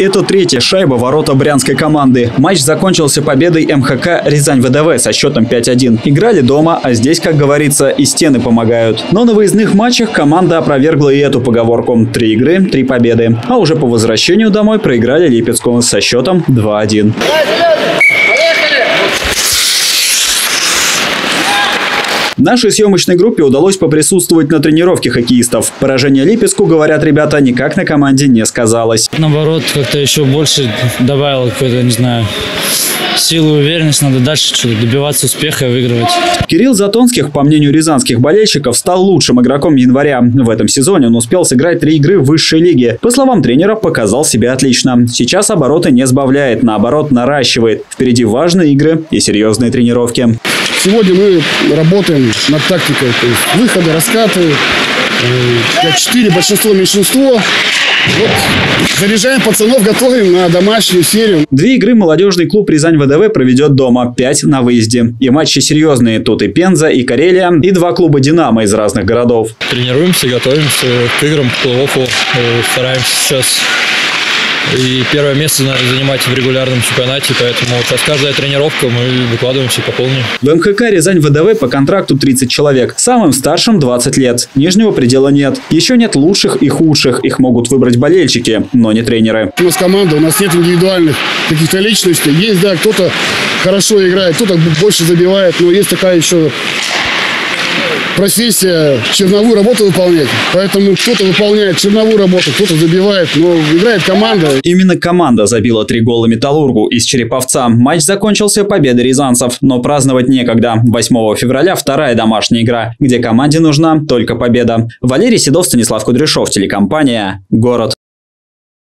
это третья шайба ворота брянской команды. Матч закончился победой МХК Рязань ВДВ со счетом 5-1. Играли дома, а здесь, как говорится, и стены помогают. Но на выездных матчах команда опровергла и эту поговорку. Три игры, три победы. А уже по возвращению домой проиграли Липецкому со счетом 2-1. Нашей съемочной группе удалось поприсутствовать на тренировке хоккеистов. Поражение Липецку, говорят ребята, никак на команде не сказалось. Наоборот, как-то еще больше добавило какой-то, не знаю, силу и уверенность. Надо дальше что-то добиваться успеха и выигрывать. Кирилл Затонских, по мнению рязанских болельщиков, стал лучшим игроком января. В этом сезоне он успел сыграть три игры в высшей лиге. По словам тренера, показал себя отлично. Сейчас обороты не сбавляет, наоборот наращивает. Впереди важные игры и серьезные тренировки. Сегодня мы работаем над тактикой, то есть выходы, раскаты, 5-4, большинство, меньшинство. Вот, заряжаем пацанов, готовим на домашнюю серию. Две игры молодежный клуб Рязань ВДВ проведет дома, пять на выезде. И матчи серьезные. Тут и Пенза, и Карелия, и два клуба «Динамо» из разных городов. Тренируемся, готовимся к играм, к плей-оффу. Э, стараемся сейчас и первое место надо занимать в регулярном чемпионате, поэтому сейчас каждая тренировка мы выкладываемся по полной. В МХК Рязань ВДВ по контракту 30 человек. Самым старшим 20 лет. Нижнего предела нет. Еще нет лучших и худших. Их могут выбрать болельщики, но не тренеры. У нас команда, у нас нет индивидуальных каких-то личностей. Есть, да, кто-то хорошо играет, кто-то больше забивает, но есть такая еще профессия черновую работу выполнять. Поэтому кто-то выполняет черновую работу, кто-то забивает, но играет команда. Именно команда забила три гола Металлургу из Череповца. Матч закончился победой рязанцев, но праздновать некогда. 8 февраля вторая домашняя игра, где команде нужна только победа. Валерий Седов, Станислав Кудряшов, телекомпания «Город».